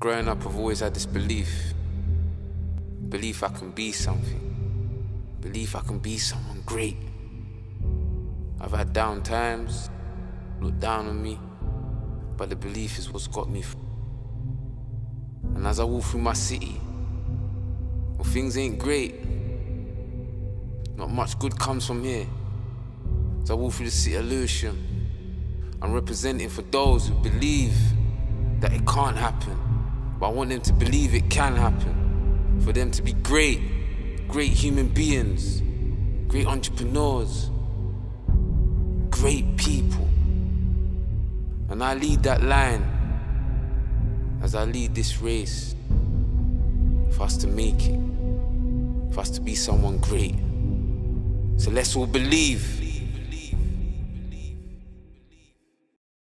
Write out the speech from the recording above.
Growing up, I've always had this belief belief I can be something, belief I can be someone great. I've had down times, looked down on me, but the belief is what's got me. And as I walk through my city, well, things ain't great. Not much good comes from here. As I walk through the city of Lewisham, I'm representing for those who believe that it can't happen. But I want them to believe it can happen. For them to be great, great human beings, great entrepreneurs, great people. And I lead that line as I lead this race for us to make it, for us to be someone great. So let's all believe.